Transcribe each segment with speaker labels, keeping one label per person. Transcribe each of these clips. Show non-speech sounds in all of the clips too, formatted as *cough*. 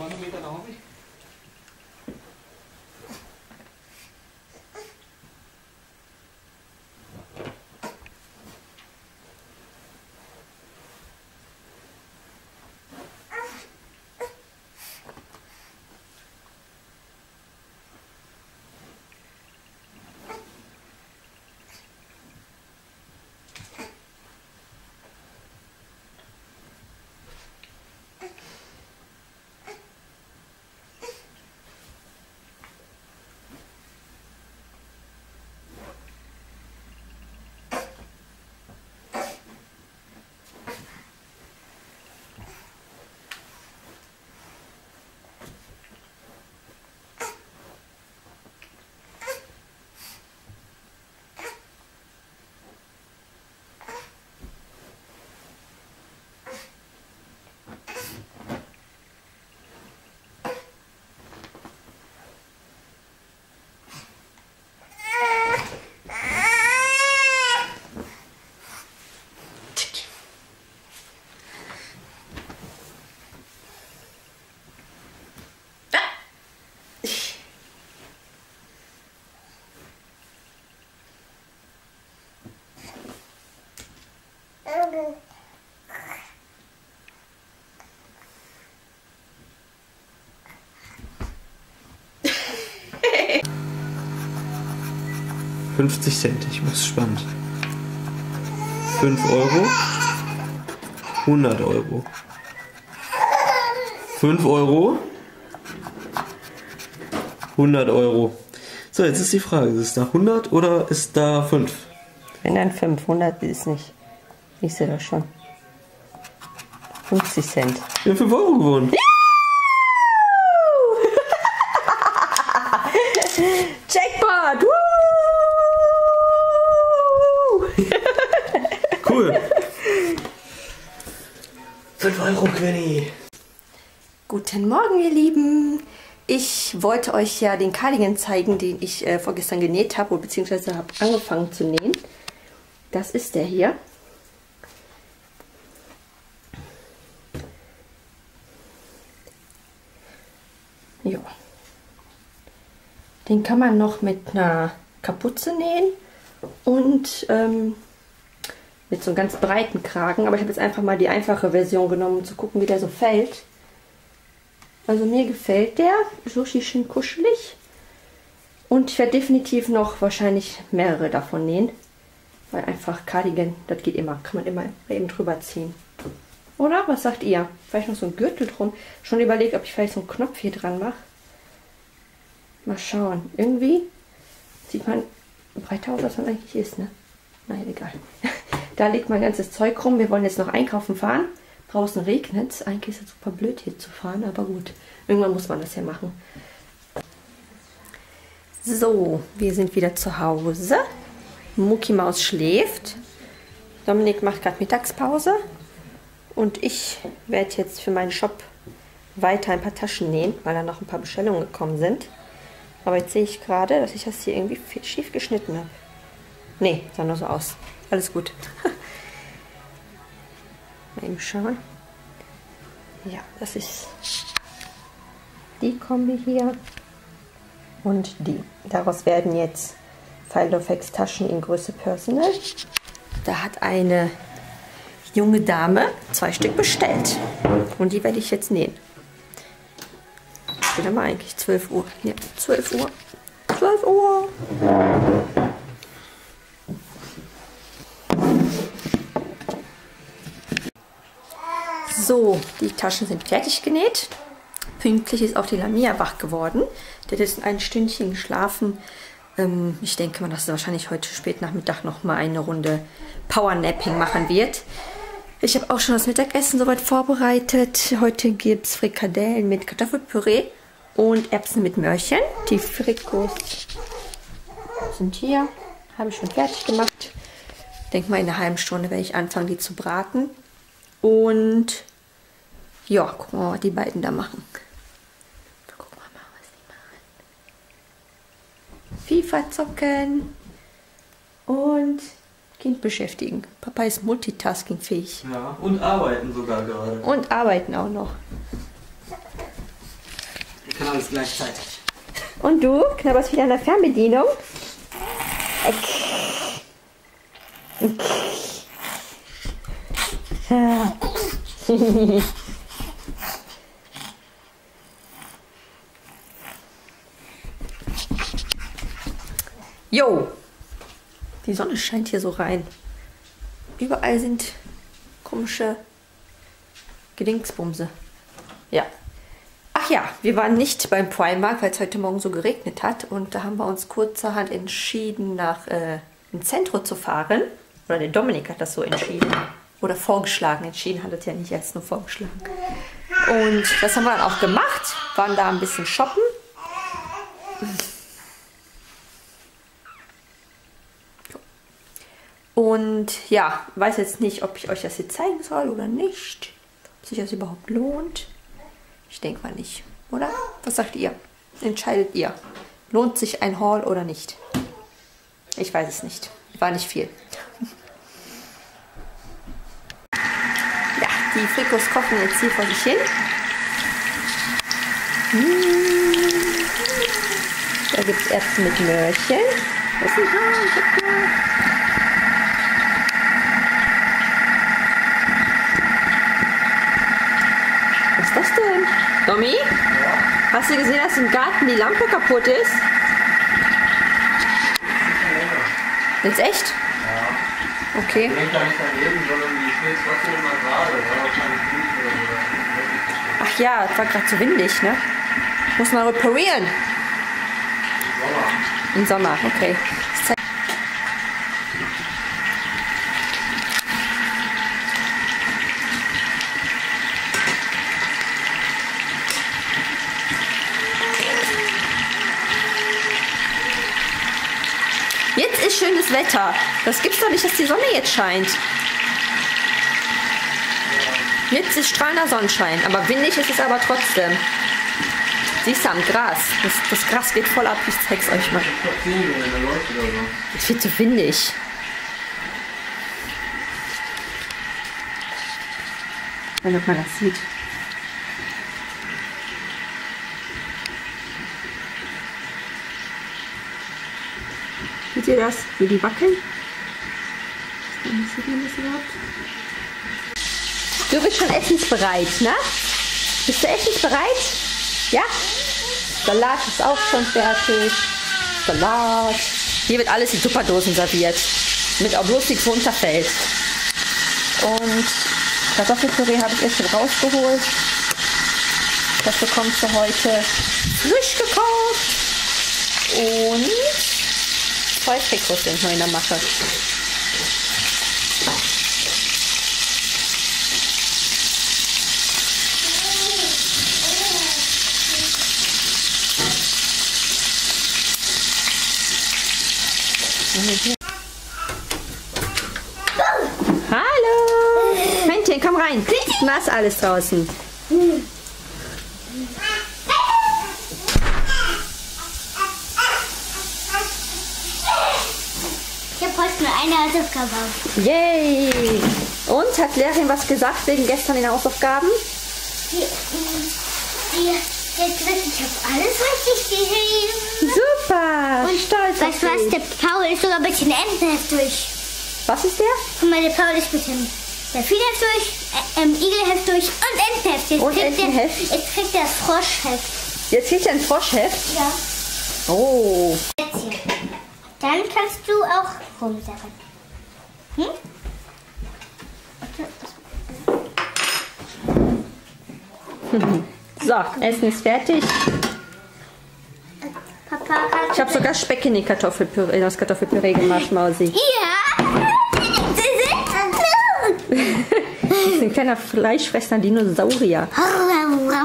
Speaker 1: बंद नहीं कर रहा 50 Cent. Ich muss spannend. 5 Euro. 100 Euro. 5 Euro. 100 Euro. So, jetzt ist die Frage, ist es da 100 oder ist da 5?
Speaker 2: Wenn dann 5, 100 ist nicht. Ich sehe das schon. 50 Cent.
Speaker 1: Wir haben 5 Euro gewonnen.
Speaker 2: Jackpot! *laughs* Woo! *laughs*
Speaker 1: Cool. 5 Euro, Quinny.
Speaker 2: Guten Morgen, ihr Lieben. Ich wollte euch ja den Cardigan zeigen, den ich äh, vorgestern genäht habe, beziehungsweise habe angefangen zu nähen. Das ist der hier. Ja. Den kann man noch mit einer Kapuze nähen und ähm, mit so einem ganz breiten Kragen. Aber ich habe jetzt einfach mal die einfache Version genommen, um zu gucken, wie der so fällt. Also mir gefällt der. So schön kuschelig. Und ich werde definitiv noch wahrscheinlich mehrere davon nähen. Weil einfach Cardigan, das geht immer. Kann man immer eben drüber ziehen. Oder? Was sagt ihr? Vielleicht noch so ein Gürtel drum. Schon überlegt, ob ich vielleicht so einen Knopf hier dran mache. Mal schauen. Irgendwie sieht man breiter aus, als man eigentlich ist, ne? Nein, egal. *laughs* Da liegt mein ganzes Zeug rum. Wir wollen jetzt noch einkaufen fahren. Draußen regnet es. Eigentlich ist es super blöd hier zu fahren, aber gut. Irgendwann muss man das ja machen. So, wir sind wieder zu Hause. Mucki Maus schläft. Dominik macht gerade Mittagspause. Und ich werde jetzt für meinen Shop weiter ein paar Taschen nähen, weil da noch ein paar Bestellungen gekommen sind. Aber jetzt sehe ich gerade, dass ich das hier irgendwie schief geschnitten habe. Nee, sah nur so aus. Alles gut. *laughs* Mal eben schauen. Ja, das ist die Kombi hier und die. Daraus werden jetzt Fildofex Taschen in Größe Personal. Da hat eine junge Dame zwei Stück bestellt. Und die werde ich jetzt nähen. Wieder mal eigentlich 12 Uhr. Ja, 12 Uhr. 12 Uhr. So, die Taschen sind fertig genäht. Pünktlich ist auch die Lamia wach geworden. Der hat jetzt ein Stündchen geschlafen. Ähm, ich denke mal, dass er wahrscheinlich heute spät Nachmittag noch mal eine Runde Powernapping machen wird. Ich habe auch schon das Mittagessen soweit vorbereitet. Heute gibt es Frikadellen mit Kartoffelpüree und Erbsen mit Möhrchen. Die Frikos sind hier. Habe ich schon fertig gemacht. Ich denke mal, in einer halben Stunde werde ich anfangen, die zu braten. Und ja, gucken wir mal, was die beiden da machen. Gucken wir mal, was die machen. FIFA zocken und Kind beschäftigen. Papa ist multitaskingfähig.
Speaker 1: Ja, und arbeiten sogar gerade.
Speaker 2: Und arbeiten auch noch.
Speaker 1: Kann alles gleichzeitig.
Speaker 2: Und du knabberst wieder an der Fernbedienung. *laughs* Jo, die Sonne scheint hier so rein. Überall sind komische Gedingsbumse. Ja. Ja, wir waren nicht beim Primark, weil es heute Morgen so geregnet hat. Und da haben wir uns kurzerhand entschieden, nach äh, ins Zentrum zu fahren. Oder der Dominik hat das so entschieden. Oder vorgeschlagen. Entschieden hat es ja nicht erst nur vorgeschlagen. Und das haben wir dann auch gemacht. Waren da ein bisschen shoppen. Und ja, weiß jetzt nicht, ob ich euch das jetzt zeigen soll oder nicht. Ob sich das überhaupt lohnt. Ich denke mal nicht, oder? Was sagt ihr? Entscheidet ihr. Lohnt sich ein Haul oder nicht? Ich weiß es nicht. War nicht viel. Ja, die Frikos kochen jetzt hier vor sich hin. Da gibt es Erbsen mit Möhrchen. Was ist denn da? Ich hab da Was ist das Domi? Hast du gesehen, dass im Garten die Lampe kaputt ist? Jetzt echt?
Speaker 3: Ja.
Speaker 2: Okay.
Speaker 3: Die hängt da nicht daneben, sondern die steht trotzdem immer gerade.
Speaker 2: Ach ja, es war gerade zu windig, ne? Muss man reparieren.
Speaker 3: Sommer.
Speaker 2: Im Sommer, okay. Ich zeig- Jetzt ist schönes Wetter. Das gibt's doch nicht, dass die Sonne jetzt scheint. Jetzt ist strahlender Sonnenschein, aber windig ist es aber trotzdem. Siehst du am Gras? Das, das Gras geht voll ab, ich zeig's euch mal. Es wird zu windig. Wenn man das sieht. Seht ihr das? Wie die wackeln? Du bist schon essensbereit, ne? Bist du essensbereit? Ja? Salat ist auch schon fertig. Salat. Hier wird alles in Tupperdosen serviert. Damit auch bloß nichts runterfällt. Und Kartoffelpüree habe ich erst rausgeholt. Das bekommst du heute frisch gekauft. Und zwei Trikots in der Mache. Hallo! Männchen, komm rein. Nass alles draußen.
Speaker 4: Ich habe heute nur eine Hausaufgabe.
Speaker 2: Yay! Und hat Lehrerin was gesagt wegen gestern in den Hausaufgaben?
Speaker 4: Die, die, gesagt, ich habe alles richtig geschrieben.
Speaker 2: Super!
Speaker 4: Und
Speaker 2: stolz auf
Speaker 4: weißt du was, der Paul ist sogar ein bisschen Entenheft durch.
Speaker 2: Was ist der?
Speaker 4: Guck mal, der Paul ist ein bisschen Delfinheft durch, äh, ähm, Igelheft durch und Entenheft. Jetzt
Speaker 2: Und
Speaker 4: kriegt
Speaker 2: Entenheft?
Speaker 4: Der, jetzt kriegt der das Froschheft.
Speaker 2: Jetzt kriegt er ein Froschheft.
Speaker 4: Ja.
Speaker 2: Oh.
Speaker 4: Jetzt. Dann kannst du auch rumsagen. Hm?
Speaker 2: So, Essen ist fertig. Ich habe sogar Speck in, die Kartoffelpüree, in das Kartoffelpüree gemacht, Mausi. *laughs*
Speaker 4: Ja!
Speaker 2: Das ist ein kleiner fleischfressender Dinosaurier.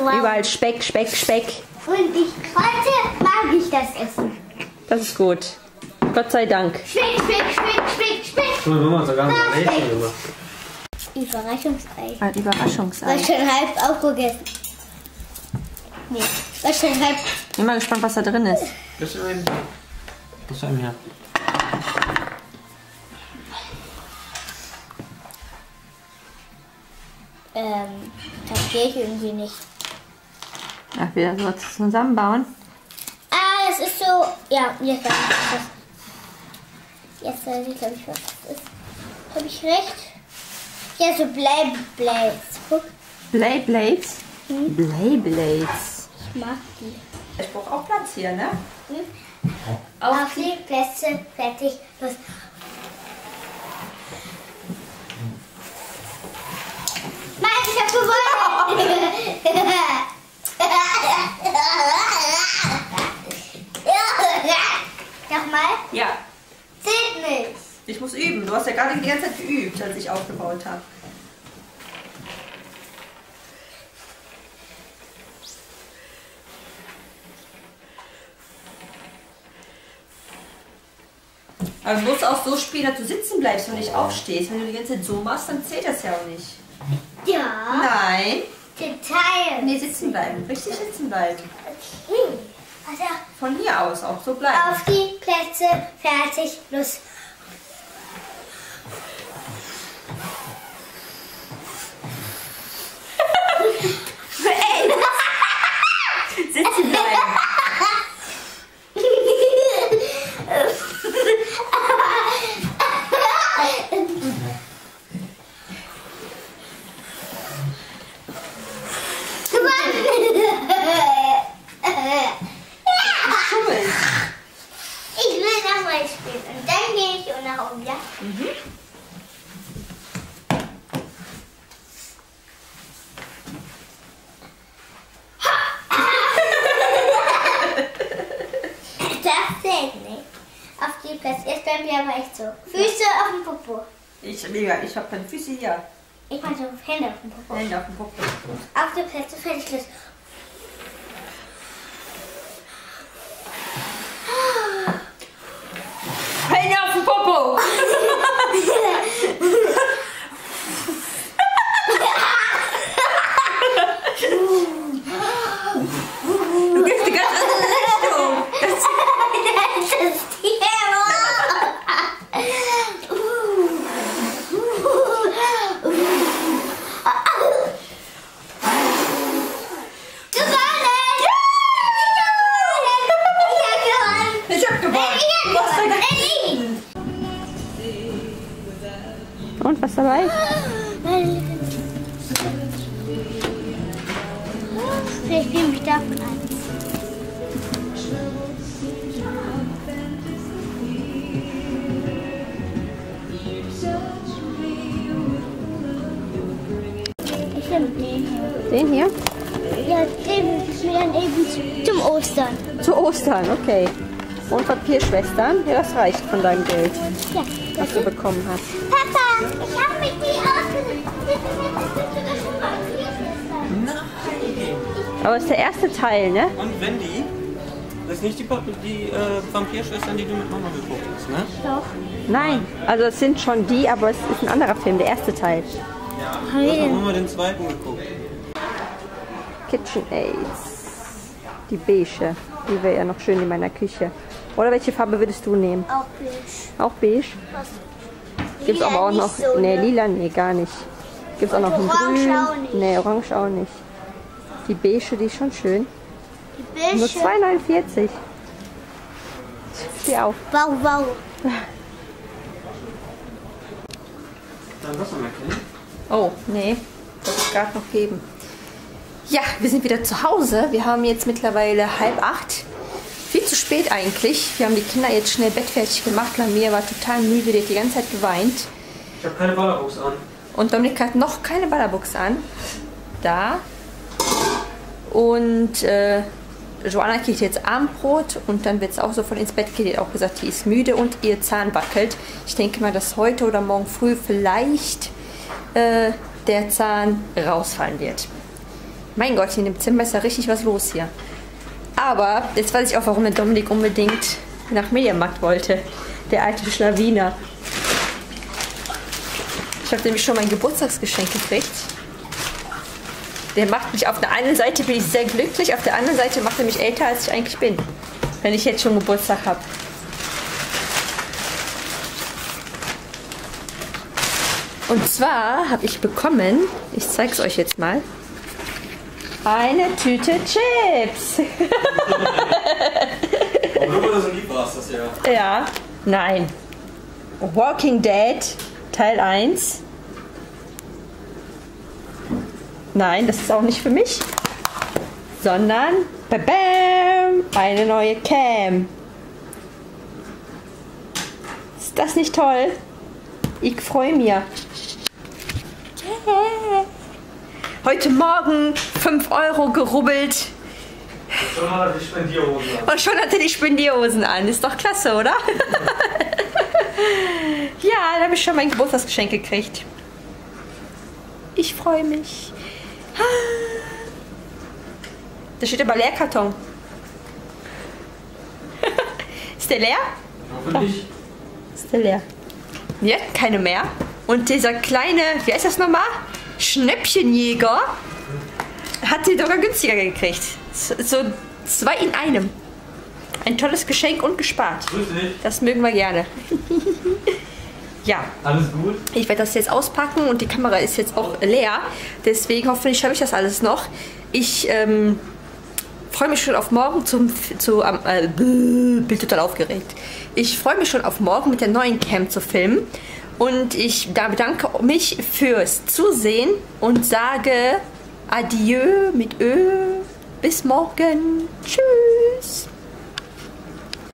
Speaker 2: Überall Speck, Speck, Speck.
Speaker 4: Und ich, heute mag ich das Essen.
Speaker 2: Das ist gut. Gott sei Dank.
Speaker 4: Speck, Speck, Speck, Speck.
Speaker 1: Meine Mama hat sogar ein Rädchen gemacht.
Speaker 4: Überraschungsei.
Speaker 2: Ein Überraschungsei.
Speaker 4: War schon halb aufgegessen. Nee, war schon halb.
Speaker 2: Bin mal gespannt, was da drin ist.
Speaker 1: Das ist ein. Was haben wir hier?
Speaker 4: Ähm, verstehe ich irgendwie nicht.
Speaker 2: Ach, wieder so zusammenbauen.
Speaker 4: Ah, es ist so. Ja, jetzt weiß ich was. Jetzt weiß ich, glaube ich, was das. Habe ich recht? Ja, so Bleiblades. Guck,
Speaker 2: Blayblades. Blayblades.
Speaker 4: ich mag die.
Speaker 2: Ich brauche auch Platz hier, ne?
Speaker 4: Auf die Plätze, fertig, los. Nein, ich hab gewonnen! *laughs* *laughs* Nochmal?
Speaker 2: Ja.
Speaker 4: Zählt nicht.
Speaker 2: Ich muss üben. Du hast ja gerade die ganze Zeit geübt, als ich aufgebaut habe. Aber du musst auch so spielen, dass du sitzen bleibst und nicht aufstehst. Wenn du die ganze Zeit so machst, dann zählt das ja auch nicht.
Speaker 4: Ja.
Speaker 2: Nein.
Speaker 4: Detail.
Speaker 2: Nee, sitzen bleiben. Richtig sitzen bleiben.
Speaker 4: Okay. Also,
Speaker 2: Von hier aus auch so bleiben.
Speaker 4: auf die Plätze, fertig, los.
Speaker 2: and *laughs*
Speaker 4: Ich,
Speaker 2: Mega, ich habe keine Füße hier.
Speaker 4: Ich meine so Hände auf dem Popo.
Speaker 2: Hände auf dem Popo.
Speaker 4: Auf die Plätze, fertig, los. Den hier. Ja, den dann eben zu- zum Ostern.
Speaker 5: Zu Ostern, okay. Und Papierschwestern? Ja, das reicht von deinem Geld,
Speaker 4: Ja,
Speaker 5: was du bekommen hast.
Speaker 4: Papa, ich habe mit die ausgesucht.
Speaker 5: Aber es ist der erste Teil, ne?
Speaker 1: Und Wendy, das ist nicht die, die äh, Vampirschwestern, die du mit Mama geguckt hast, ne?
Speaker 4: Doch.
Speaker 5: Nein. Also es sind schon die, aber es ist ein anderer Film, der erste Teil.
Speaker 1: Du hast mit Mama den zweiten geguckt.
Speaker 5: KitchenAids. Die beige. Die wäre ja noch schön in meiner Küche. Oder welche Farbe würdest du nehmen?
Speaker 4: Auch beige.
Speaker 5: Auch beige? Gibt es aber auch noch.
Speaker 4: so,
Speaker 5: nee,
Speaker 4: ne?
Speaker 5: lila, nee, gar nicht. Gibt es auch noch ein
Speaker 4: Orange
Speaker 5: Grün?
Speaker 4: auch nicht.
Speaker 5: Nee, Orange auch nicht. Die beige, die ist schon schön.
Speaker 4: Die
Speaker 5: Nur
Speaker 4: beige.
Speaker 5: 2,49. Steh auf.
Speaker 4: Wow, wow.
Speaker 1: Dann was haben wir kennen?
Speaker 2: Oh, nee. Das ist gerade noch geben. Ja, wir sind wieder zu Hause. Wir haben jetzt mittlerweile halb acht. Viel zu spät eigentlich. Wir haben die Kinder jetzt schnell bettfertig gemacht. Lamia war total müde, die hat die ganze Zeit geweint.
Speaker 1: Ich habe keine Ballerbuchs an.
Speaker 2: Und Dominik hat noch keine Ballerbuchs an. Da. Und äh, Joanna kriegt jetzt Abendbrot und dann wird es auch sofort ins Bett gehen. Die hat auch gesagt, die ist müde und ihr Zahn wackelt. Ich denke mal, dass heute oder morgen früh vielleicht äh, der Zahn rausfallen wird. Mein Gott, hier in dem Zimmer ist ja richtig was los hier. Aber jetzt weiß ich auch, warum der Dominik unbedingt nach Mediamarkt wollte. Der alte Schlawiner. Ich habe nämlich schon mein Geburtstagsgeschenk gekriegt. Der macht mich auf der einen Seite bin ich sehr glücklich, auf der anderen Seite macht er mich älter, als ich eigentlich bin. Wenn ich jetzt schon Geburtstag habe. Und zwar habe ich bekommen, ich zeige es euch jetzt mal. Eine Tüte Chips. *laughs*
Speaker 1: Aber nur weil du so lieb warst, das ja.
Speaker 2: Ja. Nein. Walking Dead Teil 1. Nein, das ist auch nicht für mich. Sondern babam, eine neue Cam. Ist das nicht toll? Ich freue mich. Heute Morgen 5 Euro gerubbelt
Speaker 3: Schon mal die Spendierhosen an.
Speaker 2: und schon hatte die Spendierhosen an. Ist doch klasse, oder? *laughs* ja, da habe ich schon mein Geburtstagsgeschenk gekriegt. Ich freue mich. Da steht aber Leerkarton. *laughs* Ist der leer?
Speaker 3: Hoffentlich.
Speaker 2: Ist der leer? Ja, keine mehr. Und dieser kleine, wie heißt das nochmal? Schnäppchenjäger hat die sogar günstiger gekriegt. So zwei in einem. Ein tolles Geschenk und gespart.
Speaker 3: Grüß dich.
Speaker 2: Das mögen wir gerne. *laughs* ja,
Speaker 3: Alles gut?
Speaker 2: ich werde das jetzt auspacken und die Kamera ist jetzt auch leer. Deswegen hoffentlich schaffe ich das alles noch. Ich ähm, freue mich schon auf morgen zum zu am äh, *laughs* bin total aufgeregt. Ich freue mich schon auf morgen mit der neuen Cam zu filmen und ich da bedanke mich fürs Zusehen und sage Adieu mit Ö. Bis morgen. Tschüss.